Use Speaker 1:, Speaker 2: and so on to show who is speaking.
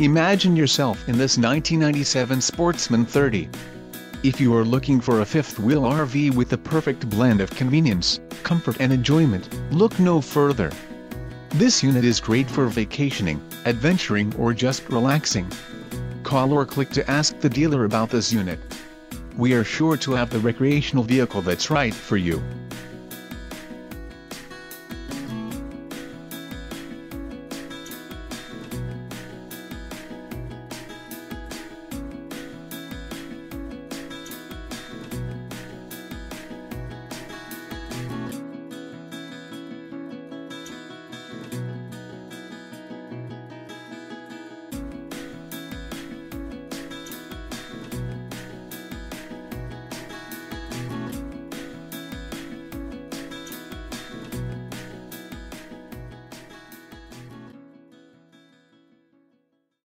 Speaker 1: Imagine yourself in this 1997 Sportsmen 30. If you are looking for a fifth-wheel RV with the perfect blend of convenience, comfort and enjoyment, look no further. This unit is great for vacationing, adventuring or just relaxing. Call or click to ask the dealer about this unit. We are sure to have the recreational vehicle that's right for you.